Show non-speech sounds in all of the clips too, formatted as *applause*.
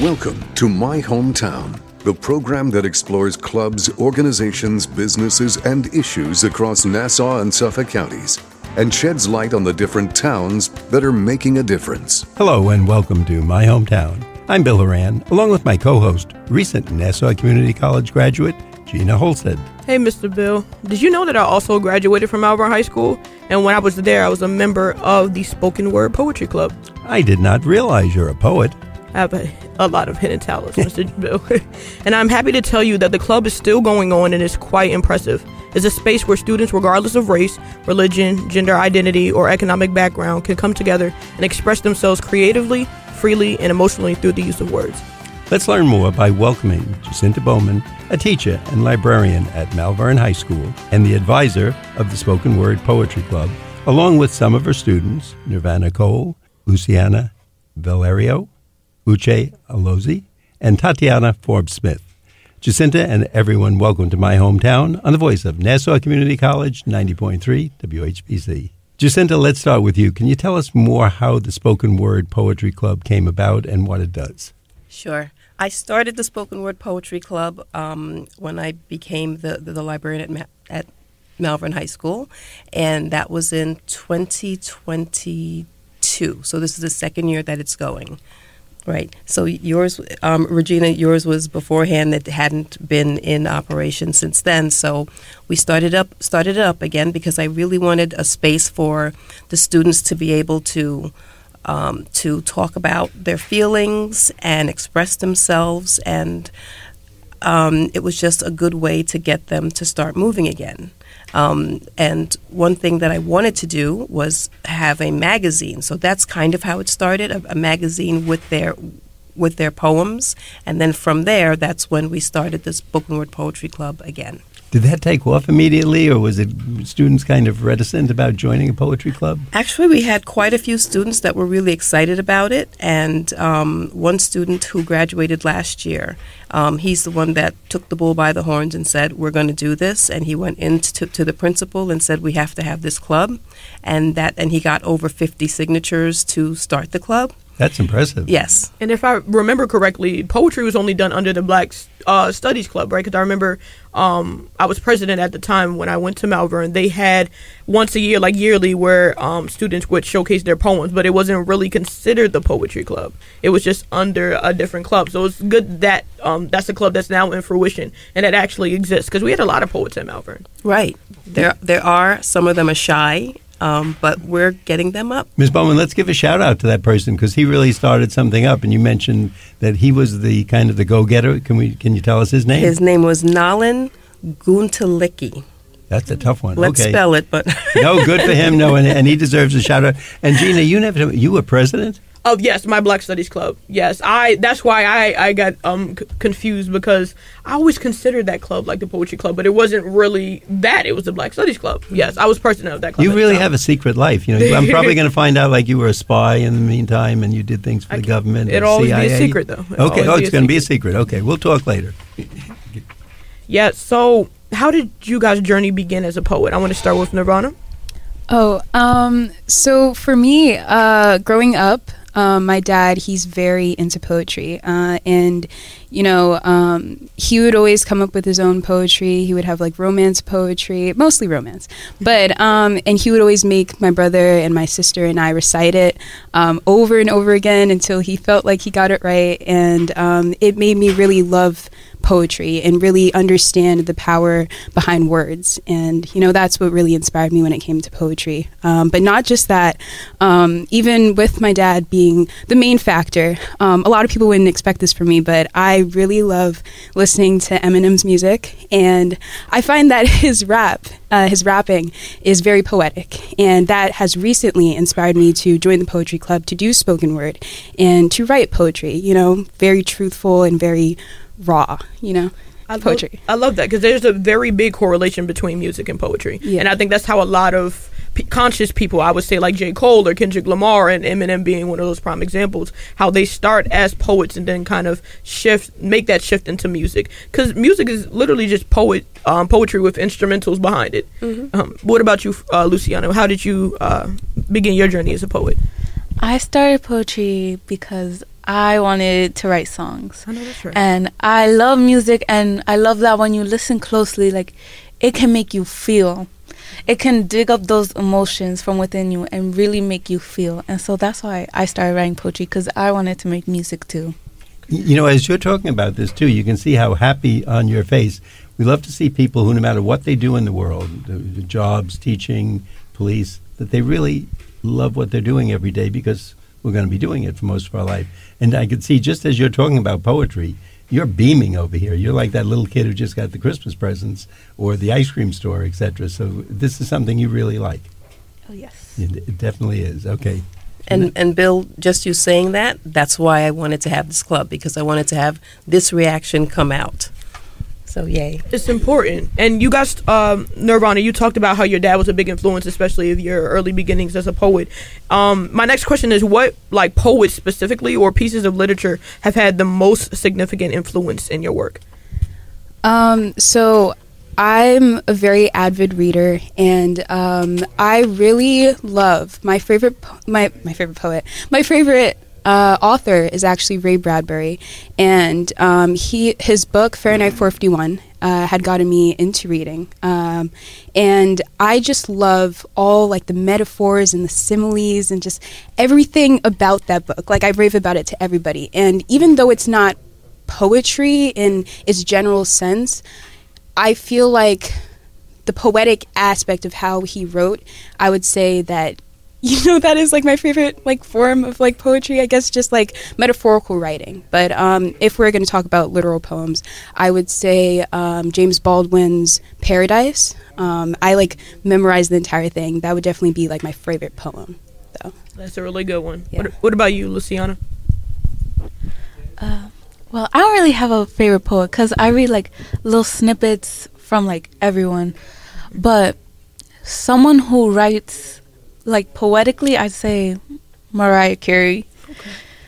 Welcome to My Hometown, the program that explores clubs, organizations, businesses, and issues across Nassau and Suffolk counties and sheds light on the different towns that are making a difference. Hello, and welcome to My Hometown. I'm Bill Horan, along with my co host, recent Nassau Community College graduate, Gina Halstead. Hey, Mr. Bill. Did you know that I also graduated from Malverne High School? And when I was there, I was a member of the Spoken Word Poetry Club. I did not realize you're a poet. Have a, a lot of hidden talents, Mr. Bill. *laughs* and I'm happy to tell you that the club is still going on and is quite impressive. It's a space where students, regardless of race, religion, gender identity, or economic background, can come together and express themselves creatively, freely, and emotionally through the use of words. Let's learn more by welcoming Jacinta Bowman, a teacher and librarian at Malverne High School and the advisor of the Spoken Word Poetry Club, along with some of her students, Nirvana Cole, Luciana Valerio, Uche Alozie, and Tatiyana Forbes Smith. Jacinta and everyone, welcome to my hometown on the voice of Nassau Community College, 90.3 WHPC. Jacinta, let's start with you. Can you tell us more how the Spoken Word Poetry Club came about and what it does? Sure. I started the Spoken Word Poetry Club um, when I became the, the, the librarian at, Ma- at Malverne High School, and that was in 2022. So this is the second year that it's going. Right. So yours, um, Regina, yours was beforehand that hadn't been in operation since then. So we started up started it up again because I really wanted a space for the students to be able to um, to talk about their feelings and express themselves, and um, it was just a good way to get them to start moving again. Um, and one thing that I wanted to do was have a magazine. So that's kind of how it started a, a magazine with their with their poems. And then from there, that's when we started this Spoken Word Poetry Club again. Did that take off immediately, or was it students kind of reticent about joining a poetry club? Actually, we had quite a few students that were really excited about it, and um, one student who graduated last year, um, he's the one that took the bull by the horns and said, "We're going to do this." And he went into to the principal and said, "We have to have this club," and that and he got over 50 signatures to start the club. That's impressive. Yes. And if I remember correctly, poetry was only done under the Black uh, Studies Club, right? Because I remember um, I was president at the time when I went to Malverne. They had once a year, like yearly, where um, students would showcase their poems, but it wasn't really considered the poetry club. It was just under a different club. So it's good that um, that's a club that's now in fruition and it actually exists because we had a lot of poets at Malverne. Right. There, there are some of them are shy um, but we're getting them up. Ms. Bowman, let's give a shout out to that person because he really started something up. And you mentioned that he was the kind of the go getter. Can we? Can you tell us his name? His name was Nalan Guntalicki. That's a tough one. Let's okay. spell it, but no, good for him. No, and, *laughs* and he deserves a shout out. And Gina, you never you were president. Oh yes, my Black Studies Club. Yes, I. That's why I I got um c- confused because I always considered that club like the poetry club, but it wasn't really that. It was the Black Studies Club. Yes, I was president of that club. You really have a secret life. You know, I'm probably *laughs* going to find out like you were a spy in the meantime and you did things for I the can't- government. it'll or always be a secret, though. It'll Okay, oh, it's going to be a secret. Okay, we'll talk later. Yeah. So, how did you guys' journey begin as a poet? I want to start with Nirvana. Oh, um, so for me, uh, growing up, um, my dad, he's very into poetry. Uh, and, you know, um, he would always come up with his own poetry. He would have like romance poetry, mostly romance. But, *laughs* um, and he would always make my brother and my sister and I recite it um, over and over again until he felt like he got it right. And um, it made me really love poetry and really understand the power behind words. And, you know, that's what really inspired me when it came to poetry. Um, but not just that, um, even with my dad being the main factor, um, a lot of people wouldn't expect this from me, but I really love listening to Eminem's music. And I find that *laughs* his rap, uh, his rapping, is very poetic. And that has recently inspired me to join the poetry club to do spoken word and to write poetry, you know, very truthful and very raw, you know, I poetry. Love, I love that because there's a very big correlation between music and poetry, Yeah. and I think that's how a lot of p- conscious people, I would say, like J. Cole or Kendrick Lamar and Eminem being one of those prime examples, how they start as poets and then kind of shift, make that shift into music. Because music is literally just poet um, poetry with instrumentals behind it. Um, what about you, uh, Luciano? How did you uh, begin your journey as a poet? I started poetry because I wanted to write songs. I know that's right. And I love music and I love that when you listen closely, like it can make you feel. It can dig up those emotions from within you and really make you feel. And so that's why I started writing poetry because I wanted to make music too. You know, as you're talking about this too, you can see how happy on your face. We love to see people who, no matter what they do in the world, the, the jobs, teaching, police, that they really love what they're doing every day because we're going to be doing it for most of our life. And I can see, just as you're talking about poetry, you're beaming over here. You're like that little kid who just got the Christmas presents or the ice cream store, etc. So this is something you really like. Oh, yes. It, it definitely is. Okay. And and Bill, just you saying that, that's why I wanted to have this club because I wanted to have this reaction come out. So yay. It's important. And you guys, um, Nirvana, you talked about how your dad was a big influence, especially of your early beginnings as a poet. Um, my next question is what, like, poets specifically or pieces of literature have had the most significant influence in your work? Um, so I'm a very avid reader, and um, I really love my favorite po- my my favorite poet. My favorite uh, author is actually Ray Bradbury, and um, he his book Fahrenheit 451 uh, had gotten me into reading, um, and I just love all like the metaphors and the similes and just everything about that book. Like I rave about it to everybody, and even though it's not poetry in its general sense, I feel like the poetic aspect of how he wrote, I would say that *laughs* you know that is like my favorite like form of like poetry i guess just like metaphorical writing but um, if we're going to talk about literal poems i would say um, james baldwin's paradise um, i like memorized the entire thing that would definitely be like my favorite poem though That's a really good one. Yeah. What, what about you, Luciana? Uh, well, I don't really have a favorite poet because I read like little snippets from like everyone. But someone who writes like poetically, I'd say Mariah Carey.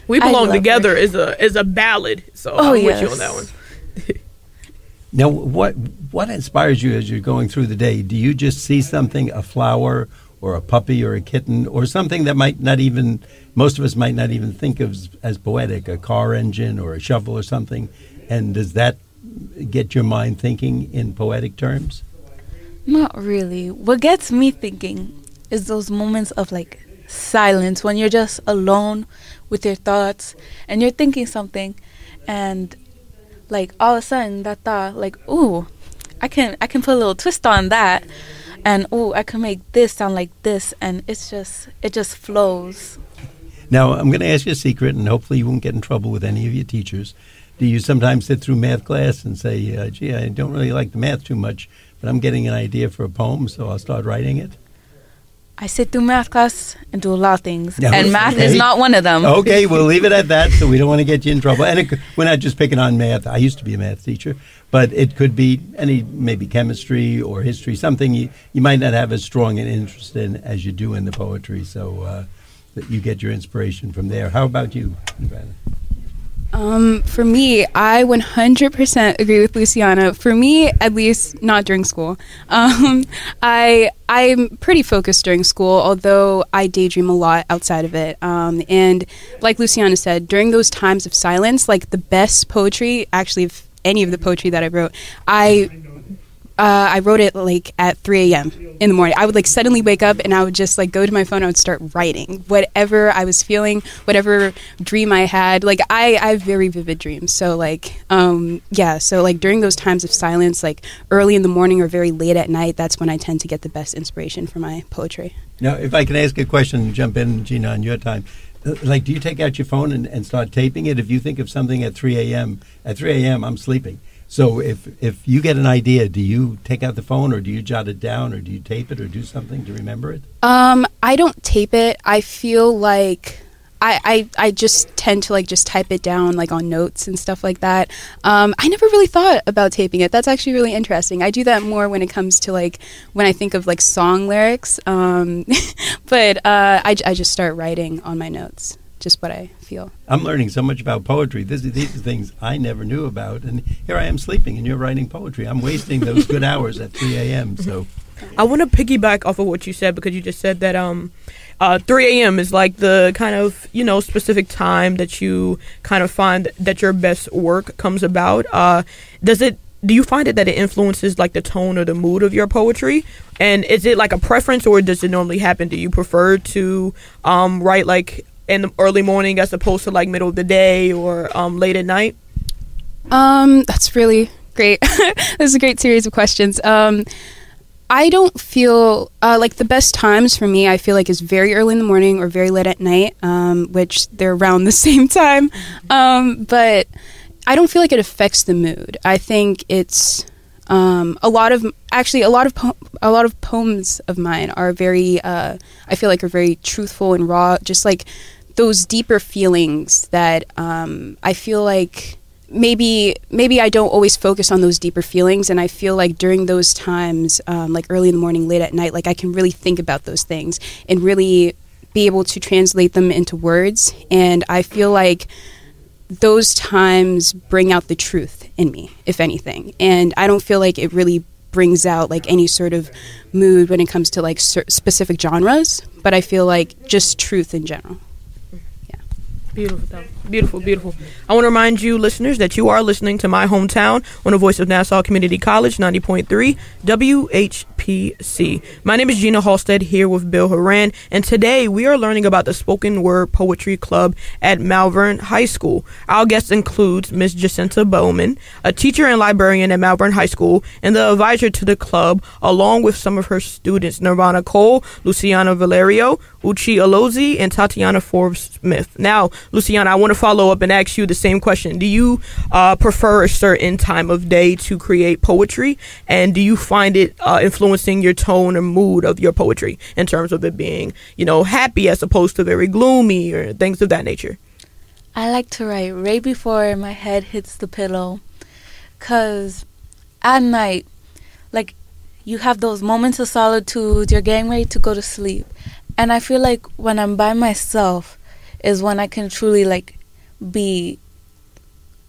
We belong love together is a is a ballad, so Oh, I'm with you on that one. *laughs* Now, what what inspires you as you're going through the day? Do you just see something, a flower, or a puppy, or a kitten, or something that might not even most of us might not even think of as, as poetic, a car engine or a shovel or something, and does that get your mind thinking in poetic terms? Not really. What gets me thinking is those moments of like silence when you're just alone with your thoughts and you're thinking something and like all of a sudden that thought like ooh I can I can put a little twist on that and ooh I can make this sound like this and it's just it just flows. Now, I'm going to ask you a secret, and hopefully you won't get in trouble with any of your teachers. Do you sometimes sit through math class and say, uh, "Gee, I don't really like the math too much, but I'm getting an idea for a poem, so I'll start writing it"? I sit through math class and do a lot of things Yeah, and math okay. is not one of them. okay, we'll leave it at that, so we don't want to get you in trouble. And it, *laughs* we're not just picking on math. I used to be a math teacher, but it could be any, maybe chemistry or history, something you, you might not have as strong an interest in as you do in the poetry. So uh, that you get your inspiration from there. How about you, Nevada? Um, for me, I 100% agree with Luciana. For me, at least, not during school. *laughs* Um, I I'm pretty focused during school, although I daydream a lot outside of it. Um, and like Luciana said, during those times of silence, like the best poetry, actually, if any of the poetry that I wrote, I uh, I wrote it like at 3 a.m. in the morning. I would like suddenly wake up and I would just like go to my phone. I would start writing whatever I was feeling, whatever dream I had. Like I, I have very vivid dreams. So like, um, yeah. So like during those times of silence, like early in the morning or very late at night, that's when I tend to get the best inspiration for my poetry. Now, if I can ask a question, jump in, Gina, on your time. Uh, Like, do you take out your phone and, and start taping it? If you think of something at 3 a.m., at 3 a.m., I'm sleeping. So if, if you get an idea, do you take out the phone or do you jot it down or do you tape it or do something to remember it? Um, I don't tape it. I feel like I, I, I just tend to like just type it down like on notes and stuff like that. Um, I never really thought about taping it. That's actually really interesting. I do that more when it comes to like when I think of like song lyrics. Um, *laughs* but uh, I, I just start writing on my notes, just what I feel. I'm learning so much about poetry. This, these are things I never knew about. And here I am sleeping and you're writing poetry. I'm wasting those good *laughs* hours at 3 a.m. So I want to piggyback off of what you said because you just said that um, uh, 3 a.m. is like the kind of you know specific time that you kind of find that your best work comes about. Uh, does it? Do you find it that it influences like the tone or the mood of your poetry? And is it like a preference, or does it normally happen? Do you prefer to um, write like in the early morning as opposed to like middle of the day or um, late at night? Um, that's really great. *laughs* this is a great series of questions. Um, I don't feel uh, like the best times for me. I feel like is very early in the morning or very late at night, um, which they're around the *laughs* same time. Um, but I don't feel like it affects the mood. I think it's um, a lot of actually a lot of po- a lot of poems of mine are very. Uh, I feel like are very truthful and raw. Just like those deeper feelings that um, I feel like maybe maybe I don't always focus on those deeper feelings, and I feel like during those times, um, like early in the morning, late at night, like I can really think about those things and really be able to translate them into words. And I feel like those times bring out the truth in me, if anything. And I don't feel like it really brings out like any sort of mood when it comes to like specific genres, but I feel like just truth in general. Beautiful, beautiful, beautiful. I want to remind you, listeners, that you are listening to my hometown on the voice of Nassau Community College, 90.3 WHPC. My name is Gina Halstead here with Bill Horan, and today we are learning about the Spoken Word Poetry Club at Malverne High School. Our guest includes Ms. Jacinta Bowman, a teacher and librarian at Malverne High School, and the advisor to the club, along with some of her students, Nirvana Cole, Luciana Valerio, Uche Alozie, and Tatiyana Forbes Smith. Now, Luciana, I want to follow up and ask you the same question. Do you uh, prefer a certain time of day to create poetry? And do you find it uh, influencing your tone or mood of your poetry in terms of it being, you know, happy as opposed to very gloomy or things of that nature? I like to write right before my head hits the pillow because at night, like, you have those moments of solitude, you're getting ready to go to sleep and I feel like when I'm by myself is when I can truly like be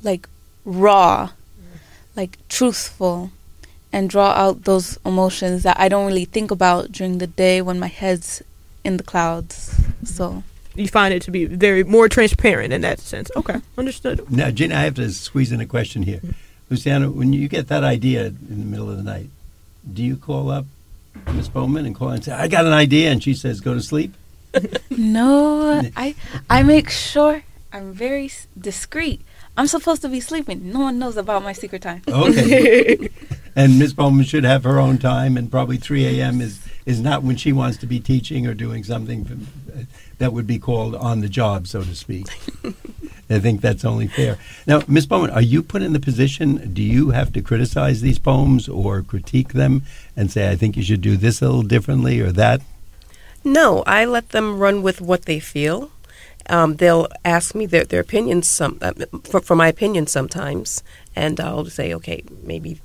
like raw, like truthful and draw out those emotions that I don't really think about during the day when my head's in the clouds. So you find it to be very more transparent in that sense. Okay, understood. Now, Gina, I have to squeeze in a question here. Mm-hmm. Luciana, when you get that idea in the middle of the night, do you call up Miss Bowman and call and say, "I got an idea," and she says, "Go to sleep." *laughs* no, I I make sure I'm very discreet. I'm supposed to be sleeping. No one knows about my secret time. Okay. *laughs* and Miss Bowman should have her own time, and probably 3 a.m. is is not when she wants to be teaching or doing something uh, that would be called on the job, so to speak. I think that's only fair. Now, Ms. Bowman, are you put in the position, do you have to criticize these poems or critique them and say, I think you should do this a little differently or that? No, I let them run with what they feel. Um, they'll ask me their, their opinions some, uh, for, for my opinion sometimes, and I'll say, okay, maybe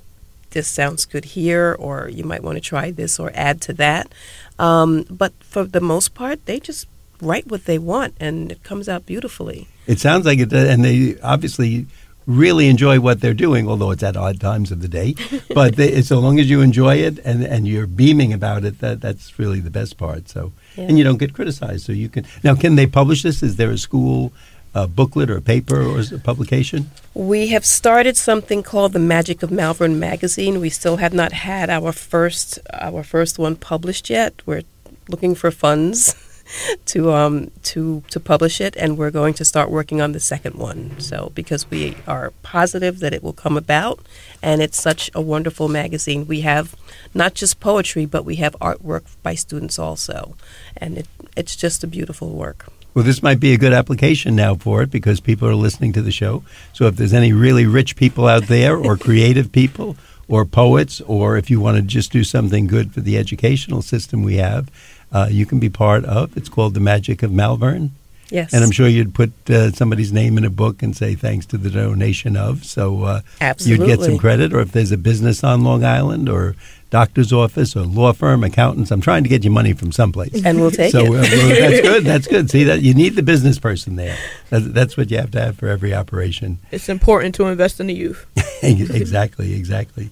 this sounds good here, or you might want to try this or add to that. Um, but for the most part, they just write what they want, and it comes out beautifully. It sounds like it, and they obviously really enjoy what they're doing, although it's at odd times of the day. *laughs* But they, so long as you enjoy it and, and you're beaming about it, that that's really the best part. So, yeah. and you don't get criticized. So you can now. Can they publish this? Is there a school? a booklet or a paper or a publication? We have started something called the Magic of Malverne magazine. We still have not had our first our first one published yet. We're looking for funds *laughs* *laughs* to um, to to publish it, and we're going to start working on the second one. So because we are positive that it will come about, and it's such a wonderful magazine. We have not just poetry, but we have artwork by students also, and it, it's just a beautiful work. Well, this might be a good application now for it because people are listening to the show. So if there's any really rich people out there, or *laughs* creative people, or poets, or if you want to just do something good for the educational system we have uh, you can be part of. It's called The Magic of Malverne. Yes. And I'm sure you'd put uh, somebody's name in a book and say thanks to the donation of. So uh, Absolutely. you'd get some credit. Or if there's a business on Long Island or doctor's office or law firm, accountants, I'm trying to get you money from someplace. And we'll take so, it. So uh, well, that's *laughs* good. That's good. See that you need the business person there. That's, that's what you have to have for every operation. It's important to invest in the youth. *laughs* exactly. Exactly.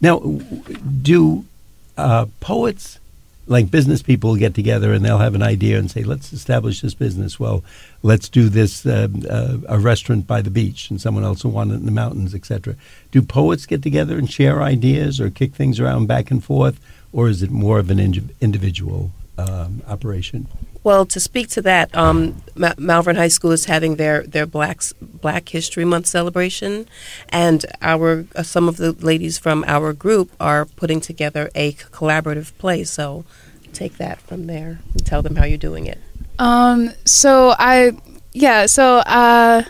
Now, do uh, poets, like business people, get together and they'll have an idea and say, "Let's establish this business." Well, let's do this uh, uh, a restaurant by the beach, and someone else will want it in the mountains, etc. Do poets get together and share ideas or kick things around back and forth, or is it more of an individual um, operation? Well, to speak to that, um, Ma- Malverne High School is having their their Black Black History Month celebration, and our uh, some of the ladies from our group are putting together a collaborative play. So, take that from there and tell them how you're doing it. Um. So I, yeah. So uh,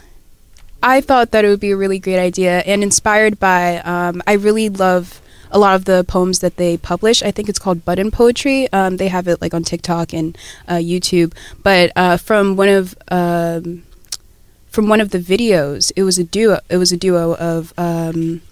I thought that it would be a really great idea, and inspired by um, I really love a lot of the poems that they publish. I think it's called Button Poetry. Um, they have it like on TikTok and uh, YouTube. But uh, from one of um, from one of the videos, it was a duo. It was a duo of um,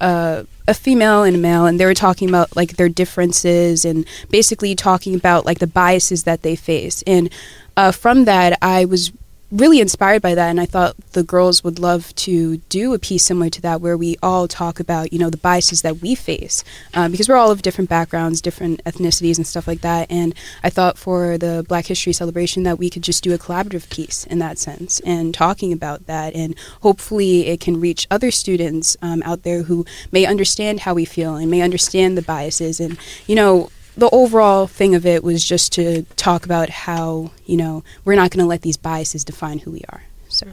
uh, a female and a male, and they were talking about like their differences and basically talking about like the biases that they face. And uh, from that, I was really inspired by that and i thought the girls would love to do a piece similar to that where we all talk about you know the biases that we face um, because we're all of different backgrounds different ethnicities and stuff like that and i thought for the black history celebration that we could just do a collaborative piece in that sense and talking about that and hopefully it can reach other students um, out there who may understand how we feel and may understand the biases and you know the overall thing of it was just to talk about how you know we're not going to let these biases define who we are. So,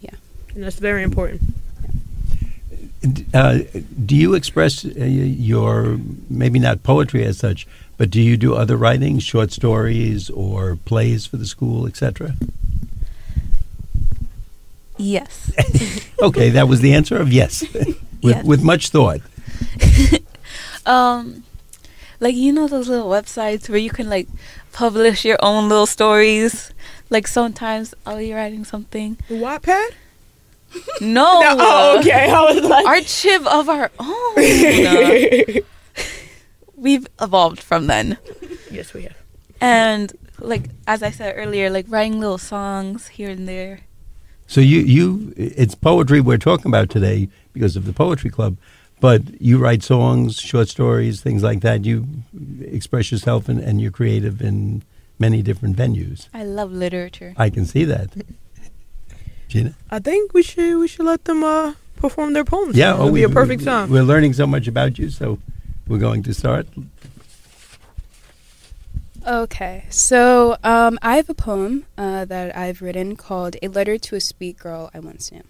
yeah, and that's very important. Uh, do you express uh, your maybe not poetry as such, but do you do other writing, short stories or plays for the school, etc.? Yes. *laughs* okay, that was the answer of yes, *laughs* with, yes. with much thought. *laughs* um, like you know those little websites where you can like publish your own little stories. Like sometimes I'll be writing something. Wattpad? No. *laughs* no. Oh, okay. I was like Archive of our own. *laughs* We've evolved from then. Yes, we have. And like as I said earlier, like writing little songs here and there. So you you it's poetry we're talking about today because of the poetry club. But you write songs, short stories, things like that. You express yourself and, and you're creative in many different venues. I love literature. I can see that. *laughs* Gina? I think we should we should let them uh, perform their poems. Yeah, it'll oh, be a perfect time. We're learning so much about you, so we're going to start. Okay, so um, I have a poem uh, that I've written called "A Letter to a Sweet Girl I Once Knew."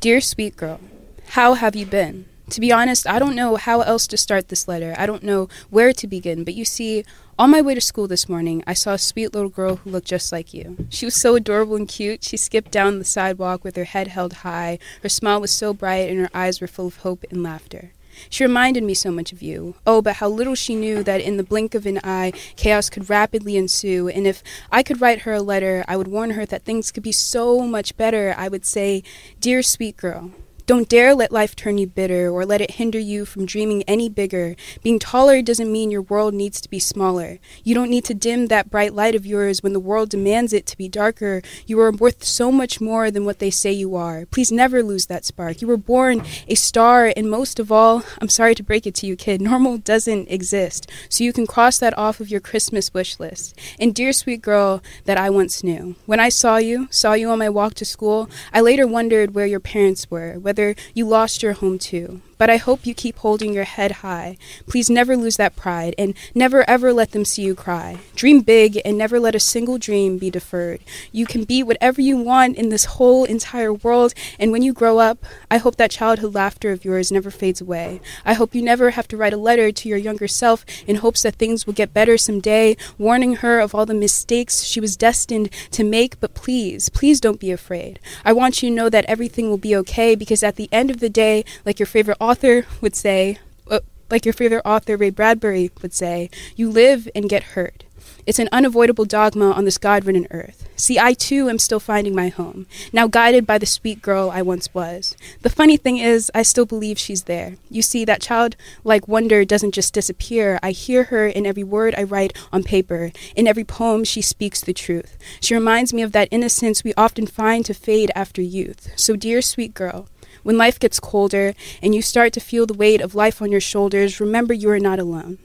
Dear sweet girl, how have you been? To be honest, I don't know how else to start this letter. I don't know where to begin. But you see, on my way to school this morning, I saw a sweet little girl who looked just like you. She was so adorable and cute. She skipped down the sidewalk with her head held high. Her smile was so bright, and her eyes were full of hope and laughter. She reminded me so much of you. Oh, but how little she knew that in the blink of an eye, chaos could rapidly ensue. And if I could write her a letter, I would warn her that things could be so much better. I would say, Dear sweet girl, don't dare let life turn you bitter or let it hinder you from dreaming any bigger. Being taller doesn't mean your world needs to be smaller. You don't need to dim that bright light of yours when the world demands it to be darker. You are worth so much more than what they say you are. Please never lose that spark. You were born a star, and most of all, I'm sorry to break it to you, kid, normal doesn't exist. So you can cross that off of your Christmas wish list. And dear sweet girl that I once knew, when I saw you, saw you on my walk to school, I later wondered where your parents were, whether you lost your home too. But I hope you keep holding your head high. Please never lose that pride and never ever let them see you cry. Dream big and never let a single dream be deferred. You can be whatever you want in this whole entire world. And when you grow up, I hope that childhood laughter of yours never fades away. I hope you never have to write a letter to your younger self in hopes that things will get better someday, warning her of all the mistakes she was destined to make. But please, please don't be afraid. I want you to know that everything will be okay because at the end of the day, like your favorite author would say, uh, like your favorite author Ray Bradbury would say, you live and get hurt. It's an unavoidable dogma on this God ridden earth. See, I too am still finding my home, now guided by the sweet girl I once was. The funny thing is, I still believe she's there. You see, that childlike wonder doesn't just disappear. I hear her in every word I write on paper. In every poem, she speaks the truth. She reminds me of that innocence we often find to fade after youth. So, dear sweet girl, When life gets colder and you start to feel the weight of life on your shoulders, remember you are not alone.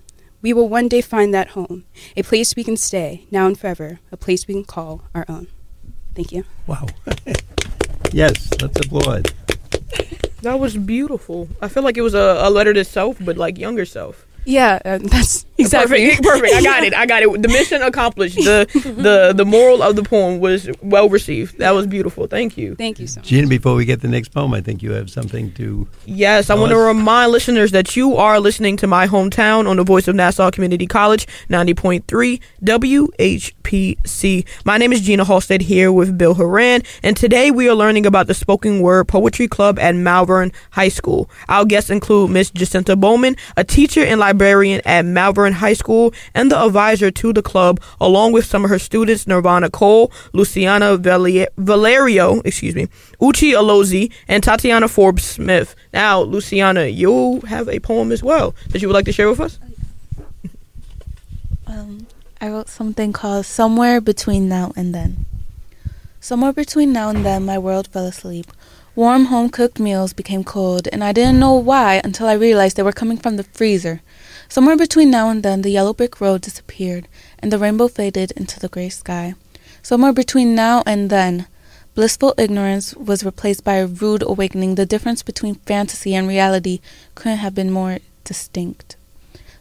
We will one day find that home, a place we can stay, now and forever, a place we can call our own. Thank you. Wow. *laughs* *laughs* yes, let's applaud. That was beautiful. I feel like it was a, a letter to self, but like younger self. Yeah, uh, *laughs* that's exactly Perfect. Perfect. I got it. I *laughs* got it. The mission accomplished. The the the moral of the poem was well received. That was beautiful. Thank you. Thank you so much. Gina, before we get the next poem, I think you have something to. Yes, I want to remind listeners that you are listening to my hometown on the voice of Nassau Community College, 90.3 WHPC. My name is Gina Halstead here with Bill Horan, and today we are learning about the spoken word poetry club at Malverne High School. Our guests include Miss Jacinta Bowman, a teacher and librarian at Malverne High School, and the advisor to the club, along with some of her students, Nirvana Cole, Luciana Valerio, excuse me, Uche Alozie, and Tatiyana Forbes Smith. Now, Luciana, you have a poem as well that you would like to share with us? Um, I wrote something called Somewhere Between Now and Then. Somewhere between now and then, my world fell asleep. Warm home cooked meals became cold, and I didn't know why until I realized they were coming from the freezer. Somewhere between now and then, the yellow brick road disappeared, and the rainbow faded into the gray sky. Somewhere between now and then, blissful ignorance was replaced by a rude awakening. The difference between fantasy and reality couldn't have been more distinct.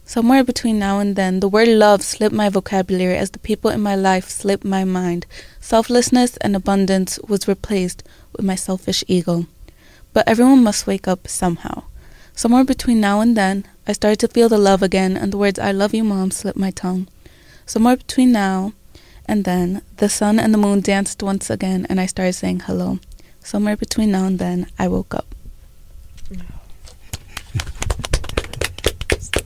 Somewhere between now and then, the word love slipped my vocabulary as the people in my life slipped my mind. Selflessness and abundance was replaced with my selfish ego. But everyone must wake up somehow. Somewhere between now and then, I started to feel the love again, and the words I love you, mom, slipped my tongue. Somewhere between now and then, the sun and the moon danced once again, and I started saying hello. Somewhere between now and then, I woke up. *laughs*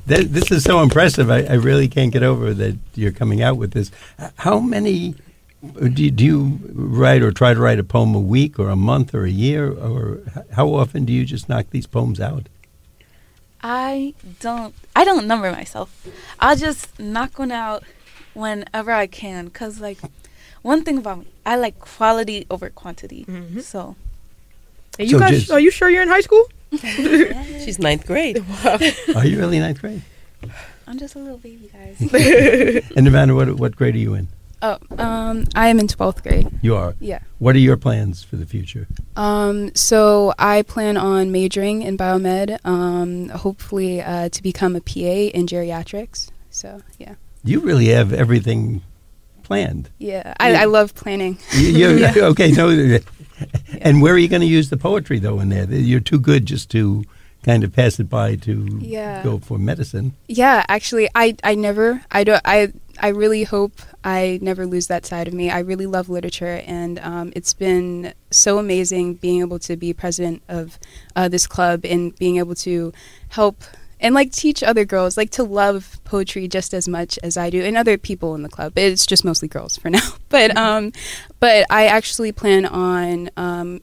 This is so impressive. I, I really can't get over that you're coming out with this. Uh, how many do you, do you write or try to write a poem a week or a month or a year? Or how often do you just knock these poems out? I don't I don't number myself. I'll just knock one out whenever I can cuz like one thing about me, I like quality over quantity. Mhm. So, And you So guys, just- are you sure you're in high school? *laughs* She's ninth grade. *laughs* Are you really ninth grade? I'm just a little baby, guys. *laughs* And Nirvana, what, what grade are you in? Oh, um, I am in 12th grade. You are. Yeah. What are your plans for the future? Um, so I plan on majoring in biomed, um, hopefully uh, to become a PA in geriatrics. So yeah, You really have everything planned. yeah, I, Yeah. I love planning. You, *laughs* Yeah. Okay, no. *laughs* And where are you going to use the poetry though in there? You're too good just to kind of pass it by to Yeah. go for medicine. Yeah, actually, I, I never, I don't, I, I really hope I never lose that side of me. I really love literature, and um, it's been so amazing being able to be president of uh, this club and being able to help and like teach other girls like to love poetry just as much as I do, and other people in the club. It's just mostly girls for now, *laughs* but um, but I actually plan on um,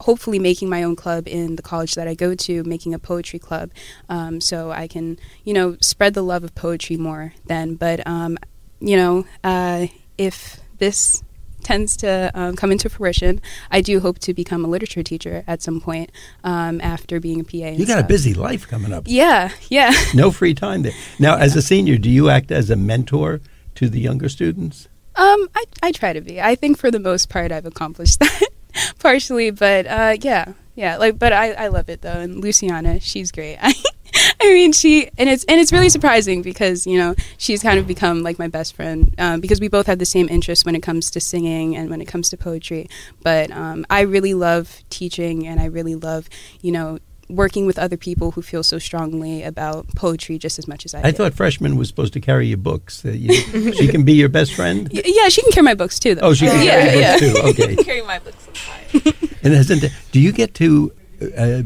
hopefully making my own club in the college that I go to, making a poetry club, um, so I can, you know, spread the love of poetry more then. But, um, you know, uh, if this tends to um, come into fruition, I do hope to become a literature teacher at some point um, after being a PA. You got a busy life coming up. Yeah, yeah. *laughs* No free time there. Now, as a senior, do you act as a mentor to the younger students? Um, I, I try to be. I think for the most part, I've accomplished *laughs* that *laughs* partially, but uh, yeah, yeah. Like, but I, I love it though. And Luciana, she's great. *laughs* I, I mean, she and it's and it's really surprising because you know she's kind of become like my best friend um, because we both have the same interests when it comes to singing and when it comes to poetry. But um, I really love teaching, and I really love you know working with other people who feel so strongly about poetry just as much as I, I do. thought freshman was supposed to carry your books. Uh, you, she can be your best friend. Y- *laughs* yeah, she can carry my books too, though. Oh, she can yeah, carry yeah. books too. Okay. *laughs* Carry my books inside. *laughs* And hasn't do you get to? Uh,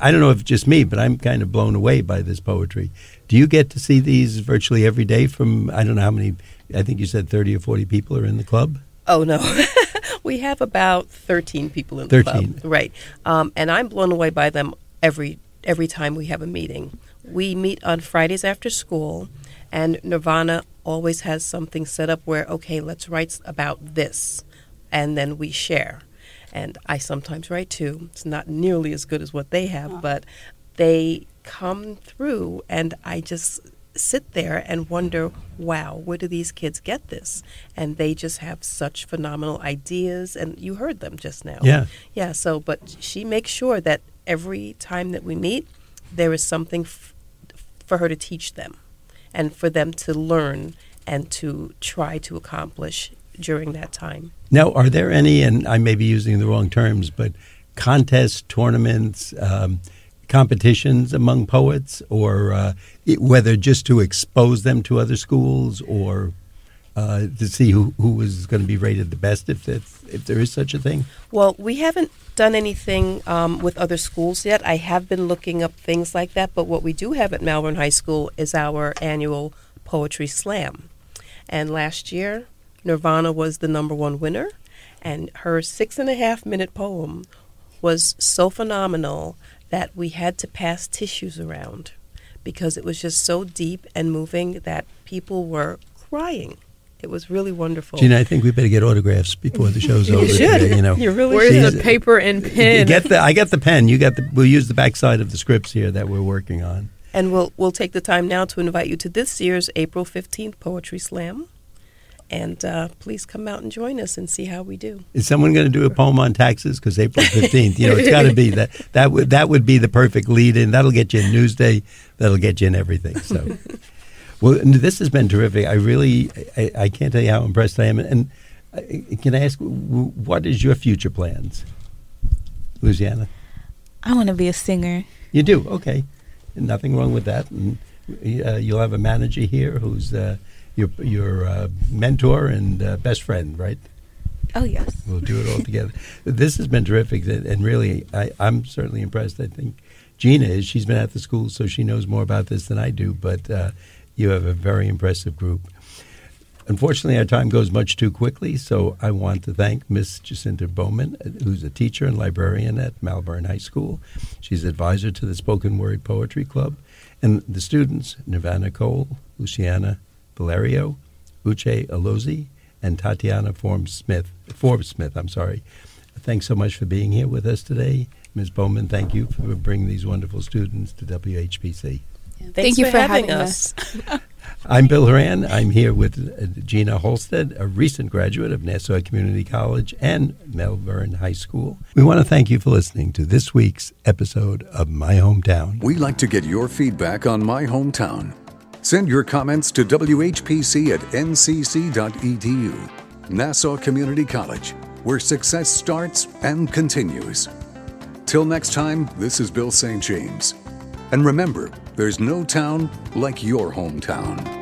I don't know if it's just me, but I'm kind of blown away by this poetry. Do you get to see these virtually every day? From I don't know how many. I think you said thirty or forty people are in the club. Oh no, we have about thirteen people in the club, right? Um, and I'm blown away by them every every time we have a meeting. We meet on Fridays after school, and Nirvana always has something set up where okay, let's write about this, and then we share. and I sometimes write too. It's not nearly as good as what they have, but they come through, and I just sit there and wonder, wow, where do these kids get this? And they just have such phenomenal ideas, and you heard them just now. Yeah. Yeah, so, but she makes sure that every time that we meet, there is something f- for her to teach them and for them to learn and to try to accomplish during that time. Now, are there any, and I may be using the wrong terms, but contests, tournaments, um, competitions among poets, or uh, it, whether just to expose them to other schools or uh, to see who, who is going to be rated the best, if, if, if there is such a thing? Well, we haven't done anything um, with other schools yet. I have been looking up things like that, but what we do have at Malverne High School is our annual Poetry Slam. And last year, Nirvana was the number one winner, and her six and a half minute poem was so phenomenal that we had to pass tissues around because it was just so deep and moving that people were crying. It was really wonderful. Gina, I think we better get autographs before the show's *laughs* over. you should. Today, you know, *laughs* You really Where's She's- the paper and pen? Get the, I got the pen. You got the. We'll use the backside of the scripts here that we're working on. And we'll we'll take the time now to invite you to this year's April fifteenth Poetry Slam, and uh, please come out and join us and see how we do. Is someone going to do a poem on taxes? Because April fifteenth, you know, it's got to be that. That would that would be the perfect lead in. That'll get you in Newsday. That'll get you in everything. So, *laughs* well, and this has been terrific. I really, I, I can't tell you how impressed I am. And uh, can I ask, what is your future plans, Louisiana? I want to be a singer. You do okay. Nothing wrong with that. And uh, you'll have a manager here who's uh, your your uh, mentor and uh, best friend, right? Oh yes. We'll do it all together. This has been terrific, and really, I, I'm certainly impressed. I think Gina is. She's been at the school, so she knows more about this than I do. But uh, you have a very impressive group. Unfortunately, our time goes much too quickly, so I want to thank Miss Jacinta Bowman, uh, who's a teacher and librarian at Malverne High School. She's advisor to the Spoken Word Poetry Club, and the students, Nirvana Cole, Luciana Valerio, Uche Alozie, and Tatiyana Forbes Smith. Forbes Smith, I'm sorry. Thanks so much for being here with us today. Ms. Bowman, thank you for bringing these wonderful students to WHPC. Thanks Thank you for, having, having us. *laughs* I'm Bill Horan. I'm here with uh, Gina Halstead, a recent graduate of Nassau Community College and Malverne High School. We want to thank you for listening to this week's episode of My Hometown. We like to get your feedback on my hometown. Send your comments to WHPC at ncc.edu. Nassau Community College, where success starts and continues. Till next time, this is Bill St. James. And remember, there's no town like your hometown.